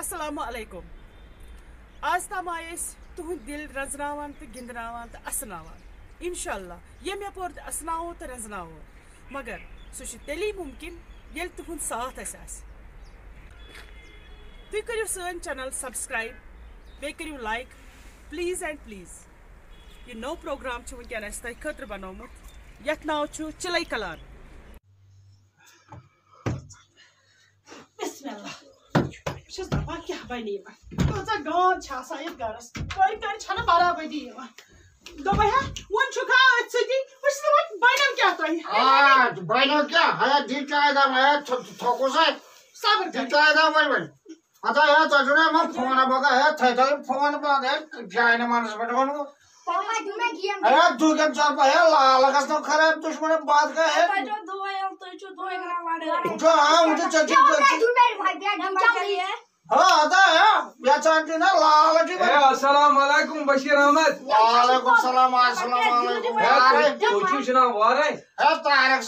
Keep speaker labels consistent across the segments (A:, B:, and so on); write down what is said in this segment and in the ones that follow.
A: السلام علیکم آز تام آئے تہد دل رزناوان تو گندناوان تو اسناوان انشاء اللہ یہ مے پور اسناو تو رزناو مگر سہ تیلی ممکن یل تہد ساتھ اس تھی کرو سن چینل سبسکرائب بیٚیہِ کٔرِو لایک پلیز اینڈ پلیز یہ نو پروگرام چھ ونکیٚن اَسہِ تۄہہِ خٲطرٕ بنومُت یتھ ناو چھُ کلان بہٕ دپان کیٛاہ بنہِ یِمن کۭژاہ آسان گرس کٔرۍ کٔرۍ چھنہٕ برابٔدی ہا وۄنۍ چھُکھا أتھۍ سۭتی دپان
B: بنو کیا
A: صبر
B: اتا ہے فون بگا ہے تھے فون تو کم چل ہے خراب دشمن بات کا ہے ہاں
C: السلام علیکم بشیر احمد
B: وعلیکم السلام السلام علیکم وارے تارک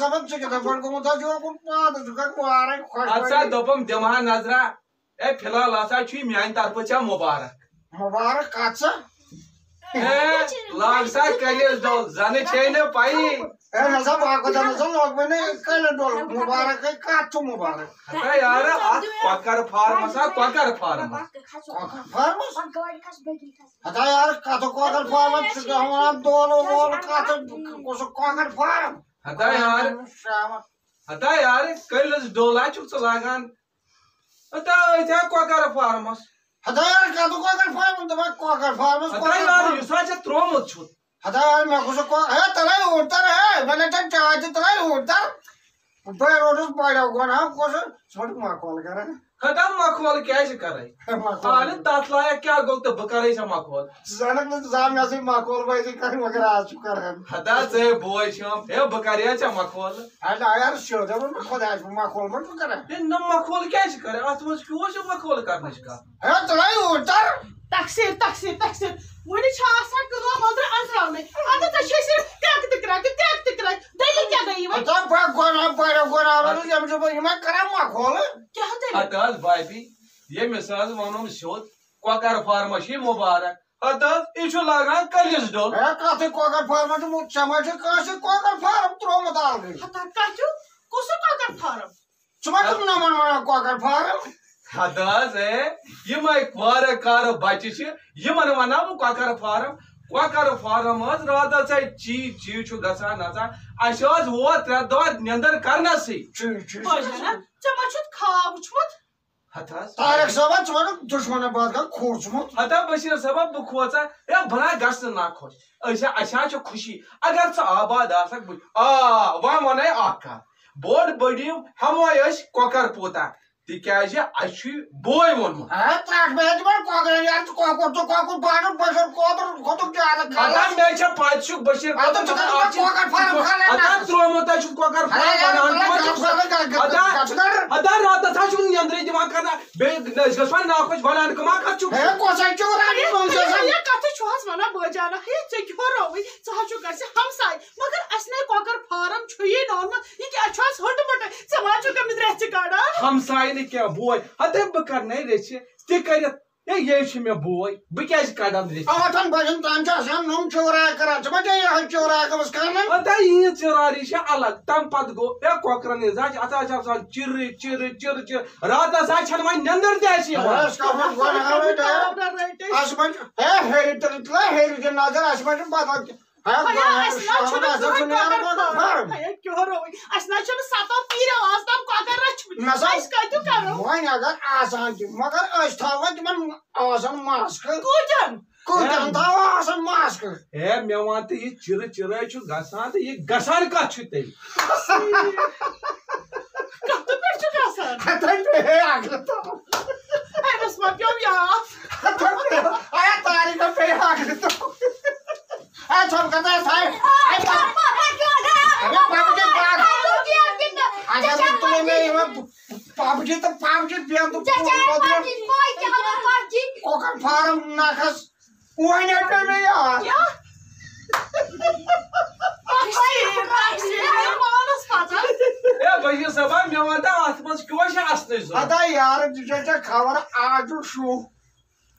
B: صاحب
C: دپم دمہا نظرا اے فی الحال ہسا چھ میان طرف چا مبارک
B: مبارک کاتسا
C: اے لاگ سا کلیس ڈول زنے چھے نہ
B: اے نسا باکو دا نسا لوگ بنے کل ڈول مبارک ہے کاتو مبارک
C: ہتا یار ات کوکر فارم سا cooker farm
B: farms
D: Agora que as beguitas.
B: ہتا یار کاتو کوکر فارم چھ ہم دول وول کاتو کوس کوکر فارم
C: ہتا یار
B: شام
C: ہتا یار کلیس ڈولا چھ ژ لاگان ہتا ایتھا کوکر فارمس
B: ہتا یار کاتو
C: یار
B: میں کوس کو ہے تلے اورتر ہے میں نے چاچ تلے اورتر بے روڈس پاڑا گونا کوس چھوٹ ما کال کرے
C: ختم مکھول کیا چھ کرے آلے تات لایا کیا گو تو بکرے چھ مکھول
B: زانک نہ زام میں سے بھائی کر مگر آج کرے
C: ہتا ژے بوے چھم اے بکریا چھ مکھول
B: ہلا یار شو دے میں خدا ما کال مت کرے
C: نہ مکھول کیا چھ کرے ات مس کیو چھ مکھول کرنش کا
B: ہے تلے اورتر
A: تقسیر تقسیر تقسیر ونی چھ آسان کٲم أنٛدرٕ أنٛزراونٕے اَدٕ ژےٚ چھے صرف کرٛٮ۪کہٕ تہٕ کرٛٮ۪کہٕ کرٛٮ۪کہٕ تہٕ کرٛٮ۪کہٕ دٔلیٖل کیٛاہ گٔیی وۄنۍ
B: ما
A: کیٛاہ دٔلیٖل
C: حظ سیود۔ کۄکر فارم چھ مبارک حظ یہ چھ لاگان کلس ڈول
B: چھ
A: ہتا کتیُک کُسُک کۄکر فارم۔
B: نہ
C: ہت حظ اے یم وار کار بچہ چھ۔ یمن ونان بہ کۄکر فارم۔ کۄکر فارم حظ رات ژے چی چی چھ گژھان نژان اسہ حظ ووت ترٛےٚ دۄہ نیندر کرنسٕے
A: ژےٚ ما چھُتھ خواب وٕچھمُت
C: ہت حظ
B: تارک صاحب چما دشمن بات کا کھوچمت
C: ہتا بشیر صاحب بہ کھوژا اے بنا گژھ نا خۄش أسۍ اسا چھ خوشی۔ اگر ژٕ آباد آسکھ بہٕ آ وۄنۍ ونے اکھ کتھ بوٚڑ بٔڑِو ہموے أسۍ کۄکر پوٗتا۔ تِکیازِ اسہِ چھُ بوے ووٚنمُت مےٚ چھےٚ پَتہ چھُکھ بشیر ترومُت حظ کۄکر ہتا راتس حظ چھُکھ نیندرے دِوان کرنا بیٚیہِ أسۍ گژھو ناخۄش بنان کما کتھ
A: کتھ چھُ حظ ونان بٲجانا ہے ژےٚ کیٛاہ رووٕے ژٕ حظ چھُکھ اَسہِ ہمساے مگر اَسہِ نے کۄکر فارم چھُ یی نونمُت یہِ کیٛاہ چھُ اَسہِ ہُٹہٕ مُٹہٕ ژٕ ما چھُکھ أمِس رٮ۪ژھِ کڑان
C: ہمساے نہٕ کینٛہہ بوے ہتا بہٕ کرناے رٔچھِ تہِ کٔرِتھ ہے یے چھُ مےٚ بوے بہٕ کیازِ کڑان رٔچھِ
B: آٹھن بجن تام چھ آسان نوم چورا کران چما جے یہ چورا کمس کانن
C: پتہ عید چراری چھِ الگ تم پتہٕ گوٚو ہے کۄکرن ہٕنٛز حظ اتھ حظ چھِ آسان چِرٕ چِرٕ چِرٕ چِرٕ راتس حظ چھنہٕ وۄنۍ نیندر تہِ اَسہِ یِوان
B: اس کا من گونا ہے اس من ہے ہیری تلتلا ہیری جن نظر اس من بات مگر آسان ماسک
C: یہِ چِرٕ کتھٕ
A: پٮ۪ٹھ
B: اے چھم کتا ساي اے ارے پاپ جی باغ اگر تو میں یہ پاپ جی تو پاپ جی بیان تو کوکر فارم ناخس وۄنۍ پے مےٚ یاد
A: تقسیٖر تقسیٖر مانس پتہ
C: ہے بشیر صٲبا مےٚ وَن تہٕ اتھ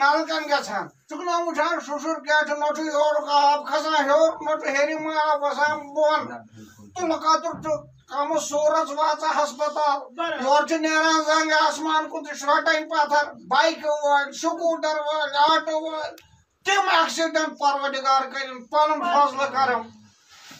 B: نالکن گژھان ژٕ ناو وٕچھان شُشُر کیٛاہ چھُ نہ چھُ یورُک آب کھسان ہیوٚر نہ چھُ ہیٚرِم آب وَسان بۄن تُلہٕ کَتُر چھُ کَمہٕ
A: سورَس
B: واژٕ ہَسپَتال نیران زنٛگ آسمان کُن تہٕ شرٹٕنۍ پَتھر بایکہِ وٲلۍ سکوٗٹر وٲلۍ آٹو وٲلۍ تِم ایٚکسِڈنٛٹ پَروَردِگار کٔرِنۍ پَنُن فضلہٕ کَرٕنۍ